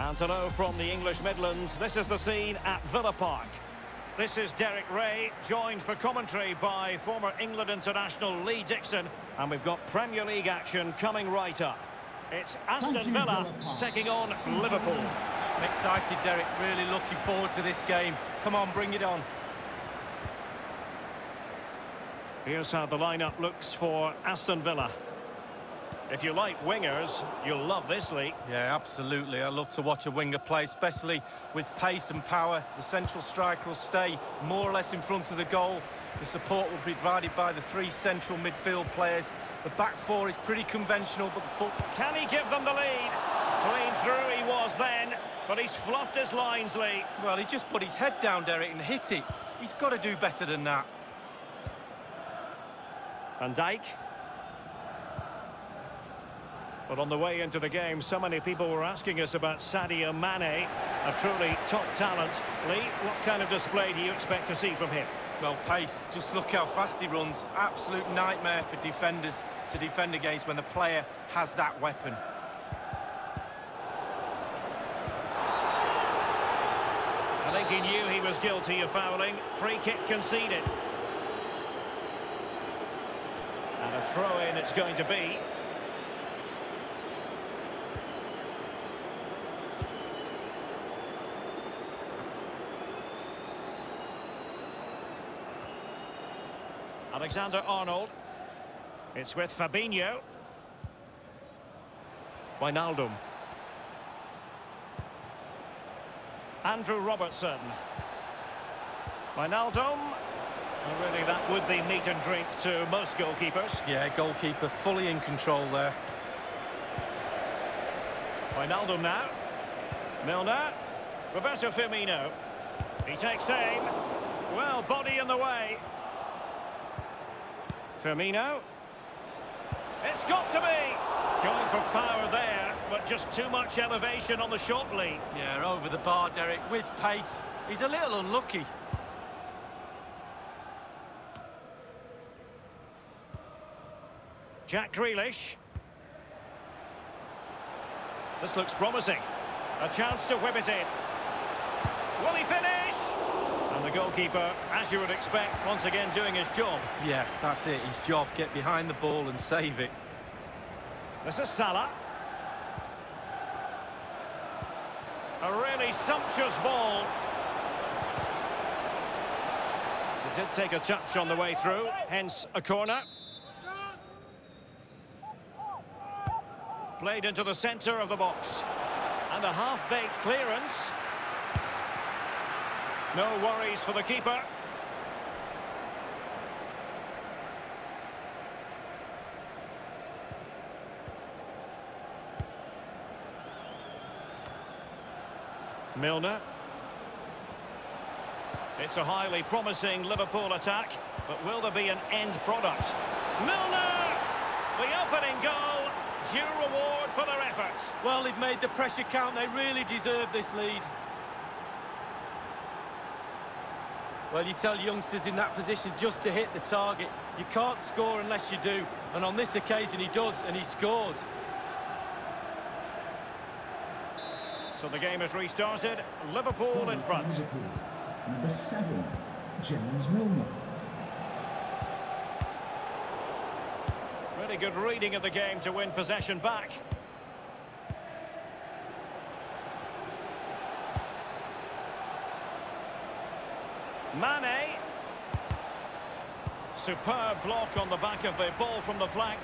And hello from the English Midlands. This is the scene at Villa Park. This is Derek Ray, joined for commentary by former England international Lee Dixon. And we've got Premier League action coming right up. It's Aston Villa taking on Liverpool. I'm excited, Derek. Really looking forward to this game. Come on, bring it on. Here's how the lineup looks for Aston Villa. If you like wingers, you'll love this league. Yeah, absolutely. I love to watch a winger play, especially with pace and power. The central striker will stay more or less in front of the goal. The support will be provided by the three central midfield players. The back four is pretty conventional, but the foot... Can he give them the lead? Clean through he was then, but he's fluffed his lines, Lee. Well, he just put his head down, Derek, and hit it. He's got to do better than that. Van Dijk. But on the way into the game, so many people were asking us about Sadio Mane, a truly top talent. Lee, what kind of display do you expect to see from him? Well, pace. Just look how fast he runs. Absolute nightmare for defenders to defend against when the player has that weapon. I think he knew he was guilty of fouling. Free kick conceded. And a throw-in it's going to be. Alexander Arnold. It's with Fabinho. Wijnaldum. Andrew Robertson. Wijnaldum. And really, that would be meat and drink to most goalkeepers. Yeah, goalkeeper fully in control there. Wijnaldum now. Milner. Roberto Firmino. He takes aim. Well, body in the way. Firmino. It's got to be! Going for power there, but just too much elevation on the shot lead. Yeah, over the bar, Derek, with pace. He's a little unlucky. Jack Grealish. This looks promising. A chance to whip it in. Will he finish? The goalkeeper, as you would expect, once again doing his job. Yeah, that's it. His job. Get behind the ball and save it. This is Salah. A really sumptuous ball. It did take a touch on the way through, hence a corner. Played into the centre of the box. And a half-baked clearance. No worries for the keeper. Milner. It's a highly promising Liverpool attack, but will there be an end product? Milner! The opening goal, due reward for their efforts. Well, they've made the pressure count. They really deserve this lead. Well, you tell youngsters in that position just to hit the target. You can't score unless you do. And on this occasion, he does, and he scores. So the game has restarted. Liverpool in front. Liverpool. Number seven, James Milner. Really good reading of the game to win possession back. Mane. Superb block on the back of the ball from the flank.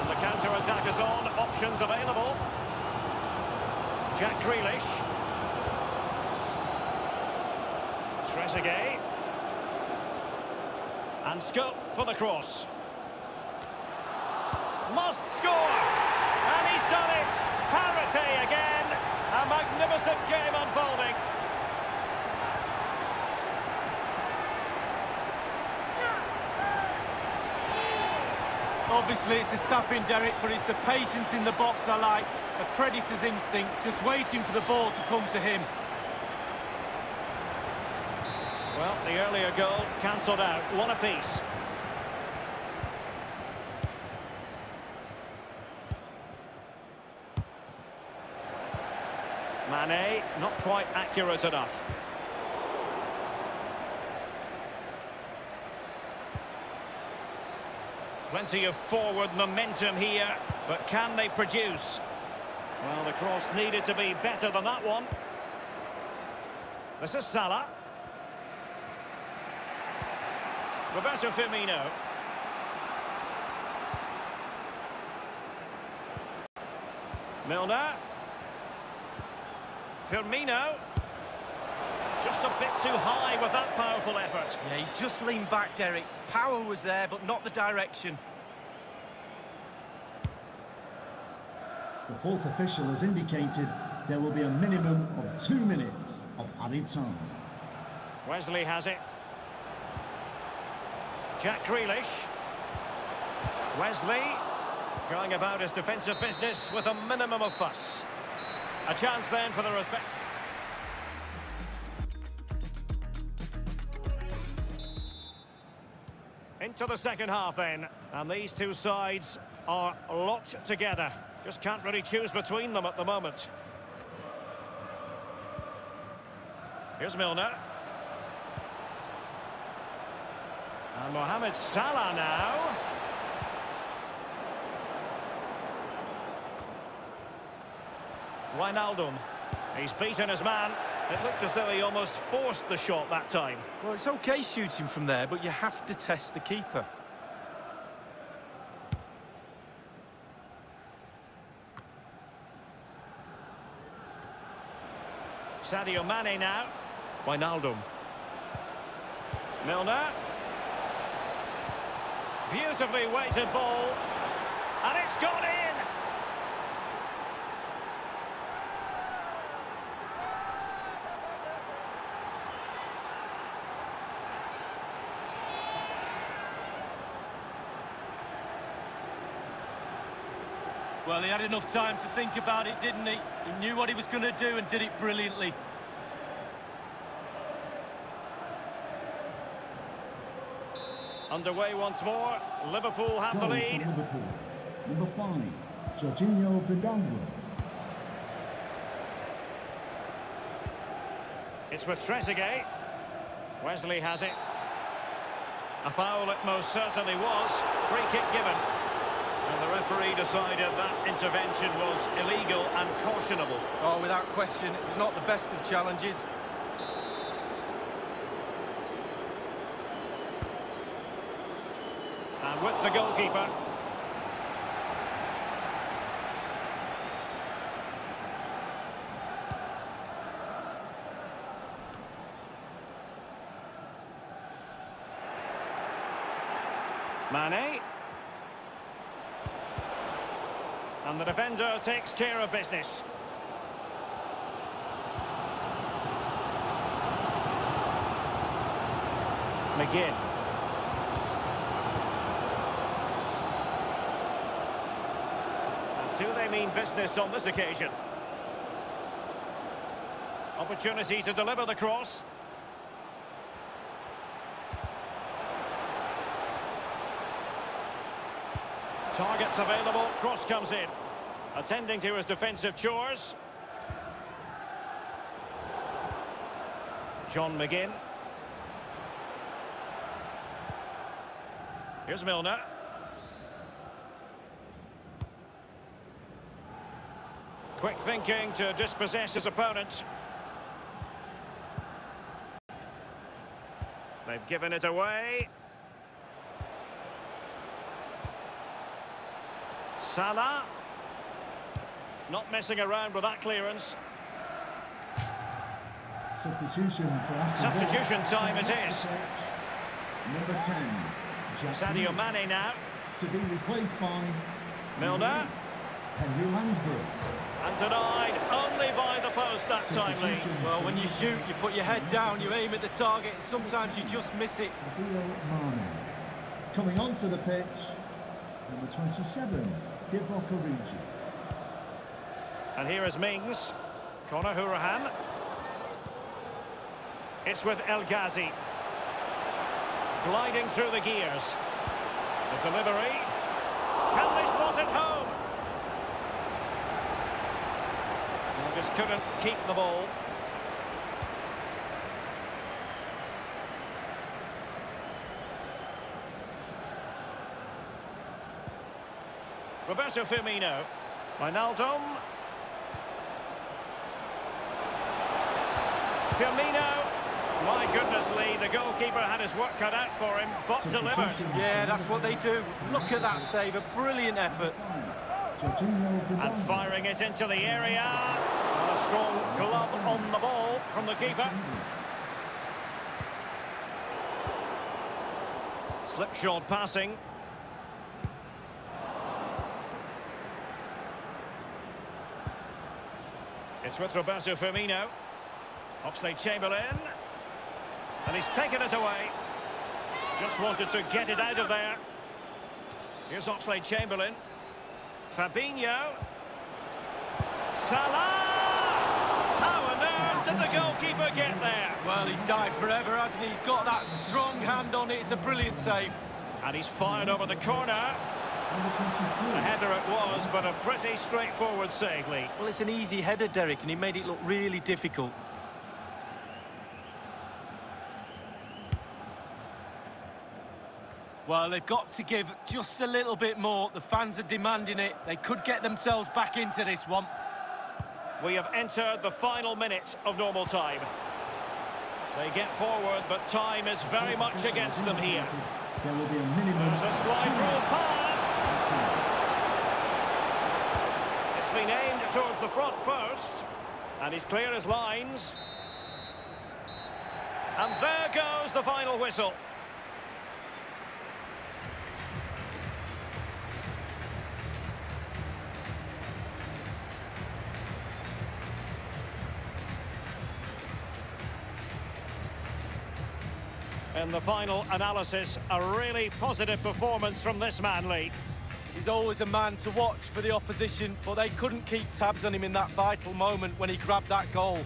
And the counter-attack is on. Options available. Jack Grealish. Trezeguet. And scope for the cross. Must score! And he's done it! Parity again! A magnificent game unfolding. Obviously, it's a tap-in, Derek, but it's the patience in the box I like. A predator's instinct, just waiting for the ball to come to him. Well, the earlier goal cancelled out. One apiece. Mane, not quite accurate enough. Plenty of forward momentum here, but can they produce? Well, the cross needed to be better than that one. This is Salah. Roberto Firmino. Milner. Firmino. Just a bit too high with that powerful effort. Yeah, he's just leaned back, Derek. Power was there, but not the direction. The fourth official has indicated there will be a minimum of two minutes of added time. Wesley has it. Jack Grealish. Wesley going about his defensive business with a minimum of fuss. A chance then for the respect. Into the second half then, and these two sides are locked together. Just can't really choose between them at the moment. Here's Milner. And Mohamed Salah now. Wijnaldum. He's beaten his man. It looked as though he almost forced the shot that time. Well, it's okay shooting from there, but you have to test the keeper. Sadio Mane now. Wijnaldum. Milner. Beautifully weighted ball. And it's gone in! Well, he had enough time to think about it, didn't he? He knew what he was going to do and did it brilliantly. Underway once more. Liverpool have the lead. for Liverpool. Number five, Georginio Wijnaldum. It's with Trezeguet. Wesley has it. A foul it most certainly was. Free kick given. And the referee decided that intervention was illegal and cautionable. Oh, without question, it was not the best of challenges. And with the goalkeeper. Mane. And the defender takes care of business. McGinn. And do they mean business on this occasion? Opportunity to deliver the cross. Targets available, cross comes in. Attending to his defensive chores. John McGinn. Here's Milner. Quick thinking to dispossess his opponent. They've given it away. Salah. Not messing around with that clearance. Substitution for Aston Villa. Substitution time it is. Number 10, Jack Sadio Mane now. To be replaced by Milner. number eight, Henri Lansbury. And denied only by the post that time, Lee. Well, when you shoot, you put your head down, you aim at the target, and sometimes you just miss it. Sadio Mane. Coming onto the pitch, number 27, Divock Origi. And here is Mings. Conor Hourihane. It's with El Ghazi. Gliding through the gears. The delivery. Can they slot it home? Just couldn't keep the ball. Roberto Firmino. Wijnaldum. Firmino. My goodness, Lee, the goalkeeper had his work cut out for him, but delivered. Yeah, that's what they do. Look at that save, a brilliant effort. And firing it into the area. And a strong glove on the ball from the keeper. Slipshod passing. It's with Roberto Firmino. Oxlade Chamberlain. And he's taken it away. Just wanted to get it out of there. Here's Oxlade Chamberlain. Fabinho. Salah! How on earth did the goalkeeper get there? Well, he's died forever, hasn't he? He's got that strong hand on it. It's a brilliant save. And he's fired over the corner. Number 23. A header it was, but a pretty straightforward save, Lee. Well, it's an easy header, Derek, and he made it look really difficult. Well, they've got to give just a little bit more. The fans are demanding it. They could get themselves back into this one. We have entered the final minute of normal time. They get forward, but time is very much against them here. There will be a minimum There's a slide two rule pass. It's been aimed towards the front first. And he's clear as lines. And there goes the final whistle. In the final analysis, a really positive performance from this man, Lee. He's always a man to watch for the opposition, but they couldn't keep tabs on him in that vital moment when he grabbed that goal.